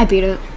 I beat it.